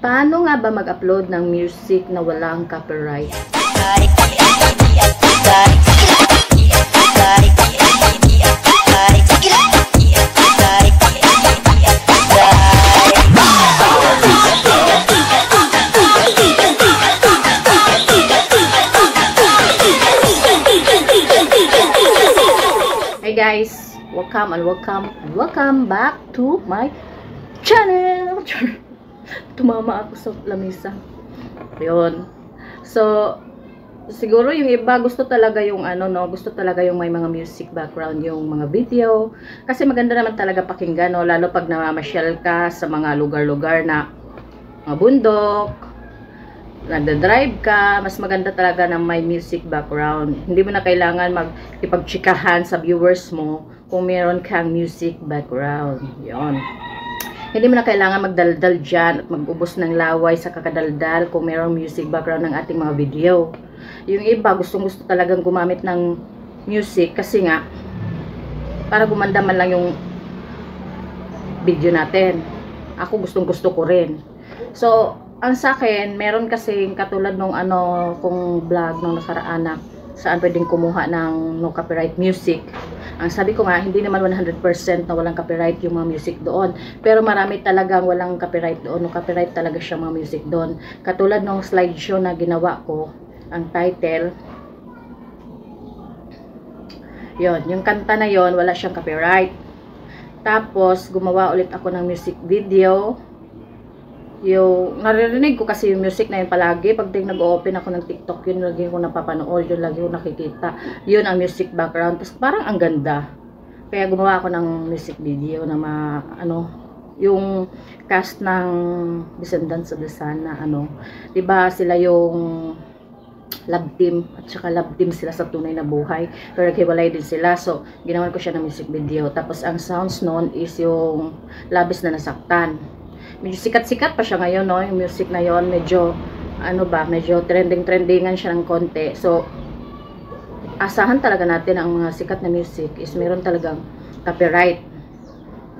Paano nga ba mag-upload ng music na walang copyright? Hey guys, welcome and welcome and welcome back to my channel. Tumama ako sa lamisa. Yun. So, siguro yung iba gusto talaga yung ano no, gusto talaga yung may mga music background, yung mga video. Kasi maganda naman talaga pakinggan no, lalo pag namamasyal ka sa mga lugar-lugar na mga bundok, nagda-drive ka, mas maganda talaga na may music background. Hindi mo na kailangan mag-ipagchikahan sa viewers mo kung meron kang music background. Yon. Hindi mo na kailangan magdaldal dyan at magubos ng laway sa kakadaldal kung meron music background ng ating mga video. Yung iba, gustong gusto talagang gumamit ng music kasi nga, para gumanda man lang yung video natin. Ako gustong gusto ko rin. So, ang sa akin, meron kasing katulad nung ano, kung vlog nung nakaraan na saan pwedeng kumuha ng no copyright music. Ang sabi ko nga, hindi naman 100% na walang copyright yung mga music doon. Pero marami talagang walang copyright doon. No copyright talaga siya mga music doon. Katulad nung slideshow na ginawa ko, ang title, yon yung kanta na yon wala siyang copyright. Tapos, gumawa ulit ako ng music video yung naririnig ko kasi yung music na yun palagi. Pag ting nag-open ako ng TikTok yun lagi ko napapanood yun lagi ko nakikita. Yun ang music background. Tapos parang ang ganda. Kaya gumawa ako ng music video na ma, ano yung cast ng Descendants of the Sun na ano. 'di ba sila yung love team at saka love team sila sa tunay na buhay. Pero naghiwalay din sila. So ginawan ko siya ng music video. Tapos ang sounds noon is yung labis na nasaktan medyo sikat-sikat pa siya ngayon, no? Yung music na yon medyo, ano ba, medyo trending-trendingan siya ng konti. So, asahan talaga natin ang mga sikat na music is meron talagang copyright.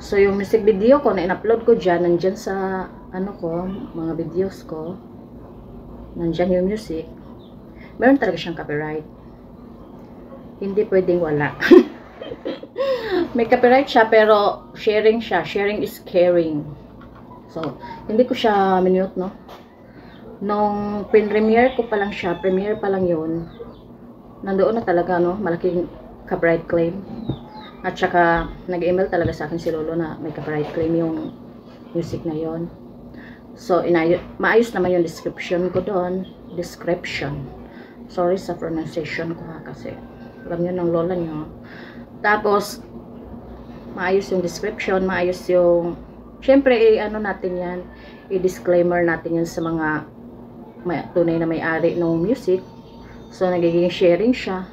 So, yung music video ko na in-upload ko dyan, nandyan sa, ano ko, mga videos ko, nandyan yung music, meron talaga siyang copyright. Hindi pwedeng wala. May copyright siya, pero sharing siya. Sharing is caring. So, hindi ko siya minute, no? Nung premiere ko pa lang siya, premiere pa lang yun, nandoon na talaga, no? Malaking copyright claim. At saka, nag-email talaga sa akin si Lolo na may copyright claim yung music na yon. So, inayo, maayos naman yung description ko doon. Description. Sorry sa pronunciation ko ha, kasi alam nyo ng lola nyo. Tapos, maayos yung description, maayos yung Siyempre, eh, ano natin yan, i-disclaimer natin yan sa mga may, tunay na may-ari ng music. So, nagiging sharing siya.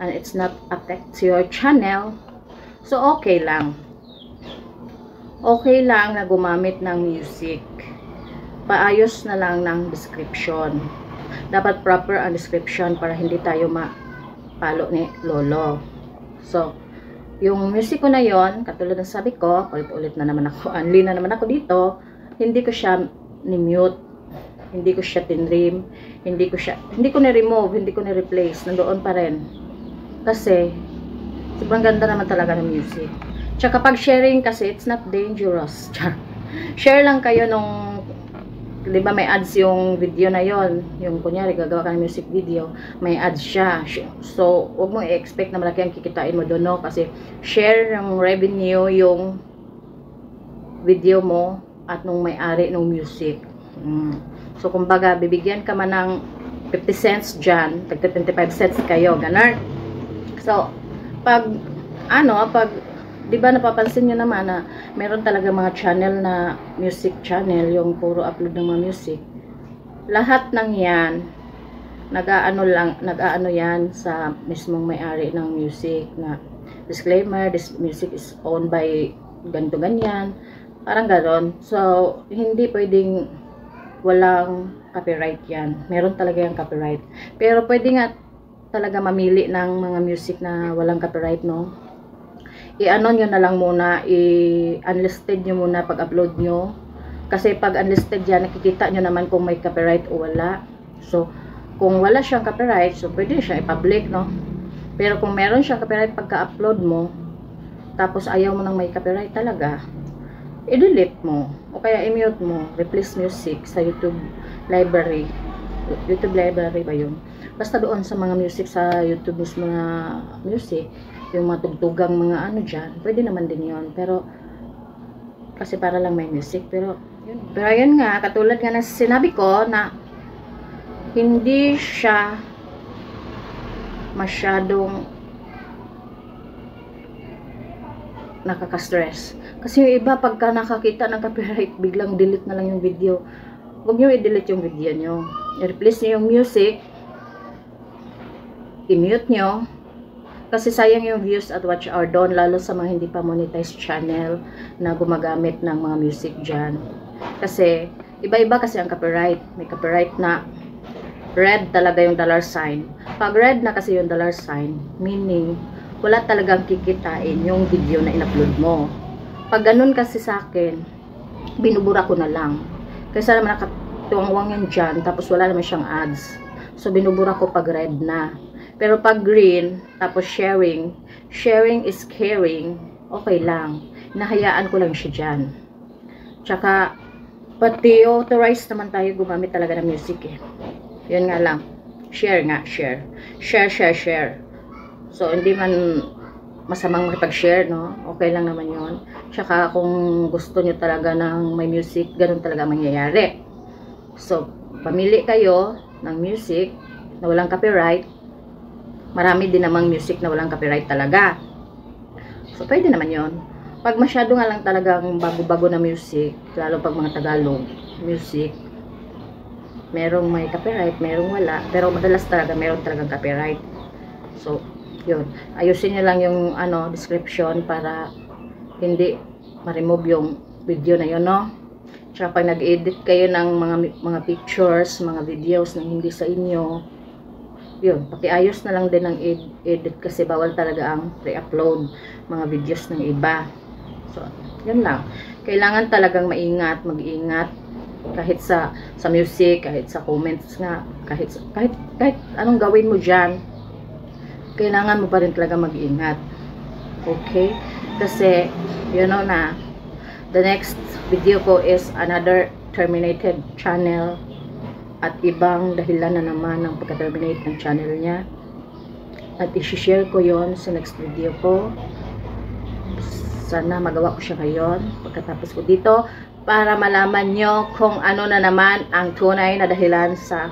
And it's not affect your channel. So, okay lang. Okay lang na gumamit ng music. Paayos na lang ng description. Dapat proper ang description para hindi tayo mapalo ni Lolo. So, yung music ko na yon katulad ng sabi ko, ulit-ulit na naman ako, unli na naman ako dito, hindi ko siya ni-mute, hindi ko siya tinrim, hindi ko siya, hindi ko ni-remove, hindi ko ni-replace, nandoon pa rin. Kasi, sobrang ganda naman talaga ng music. Tsaka pag sharing kasi, it's not dangerous. Share lang kayo nung 'di ba may ads yung video na yon yung kunyari gagawa ka ng music video may ads siya. So wag mo i-expect na malaki ang kikitain mo doon no? Kasi share ng revenue yung video mo at nung may-ari ng music. Mm. so kumbaga bibigyan ka man ng 50 cents dyan tagta 25 cents kayo ganun. So pag ano pag 'di ba napapansin niyo naman na meron talaga mga channel na music channel yung puro upload ng mga music. Lahat ng 'yan nag-aano lang nag-aano 'yan sa mismong may-ari ng music na disclaimer this music is owned by ganto ganyan. Parang ganoon. So hindi pwedeng walang copyright 'yan. Meron talaga yung copyright. Pero pwede nga talaga mamili ng mga music na walang copyright, no? I-ano nyo na lang muna, i-unlisted nyo muna pag-upload nyo Kasi pag unlisted yan, nakikita nyo naman kung may copyright o wala. So, kung wala siyang copyright, so pwede siya i-public, no? Pero kung meron siyang copyright pagka-upload mo, tapos ayaw mo nang may copyright talaga, i-delete mo. O kaya i-mute mo, replace music sa YouTube library. YouTube library ba yun? Basta doon sa mga music sa YouTube mismo mga music, yung mga mga ano dyan, pwede naman din yon Pero, kasi para lang may music, pero, yun. Pero ayun nga, katulad nga na sinabi ko na hindi siya masyadong nakaka-stress. Kasi yung iba, pagka nakakita ng copyright, biglang delete na lang yung video. Huwag nyo i-delete yung video nyo. I-replace nyo yung music. I-mute nyo. Kasi sayang yung views at watch hour doon, lalo sa mga hindi pa monetized channel na gumagamit ng mga music dyan. Kasi, iba-iba kasi ang copyright. May copyright na red talaga yung dollar sign. Pag red na kasi yung dollar sign, meaning, wala talagang kikitain yung video na in-upload mo. Pag ganun kasi sa akin, binubura ko na lang. Kasi naman nakatuwang-wang yan dyan, tapos wala naman siyang ads. So, binubura ko pag red na. Pero pag green, tapos sharing, sharing is caring, okay lang. Nahayaan ko lang siya dyan. Tsaka, pati authorized naman tayo gumamit talaga ng music eh. Yun nga lang. Share nga, share. Share, share, share. So, hindi man masamang makipag-share, no? Okay lang naman yon. Tsaka kung gusto nyo talaga ng may music, ganun talaga mangyayari. So, pamili kayo ng music na walang copyright. Marami din namang music na walang copyright talaga. So, pwede naman yon. Pag masyado nga lang talagang bago-bago na music, lalo pag mga Tagalog music, merong may copyright, merong wala. Pero madalas talaga, meron talagang copyright. So, yun. Ayusin nyo lang yung ano, description para hindi ma-remove yung video na yun, no? Tsaka pag nag-edit kayo ng mga mga pictures, mga videos na hindi sa inyo, yun, pakiayos na lang din ng ed edit kasi bawal talaga ang re-upload mga videos ng iba. So, yun lang. Kailangan talagang maingat, mag-ingat kahit sa sa music, kahit sa comments nga, kahit kahit kahit anong gawin mo diyan, kailangan mo pa rin talaga mag-ingat. Okay? Kasi, you know na, the next video ko is another terminated channel at ibang dahilan na naman ng pagka-terminate ng channel niya. At isi-share ko yon sa next video ko. Sana magawa ko siya ngayon pagkatapos ko dito para malaman nyo kung ano na naman ang tunay na dahilan sa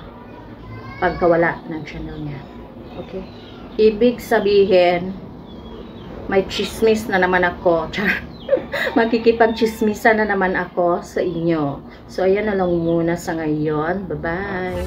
pagkawala ng channel niya. Okay? Ibig sabihin, may chismis na naman ako. Makikipagchismisa na naman ako sa inyo. So, ayan na lang muna sa ngayon. Bye-bye!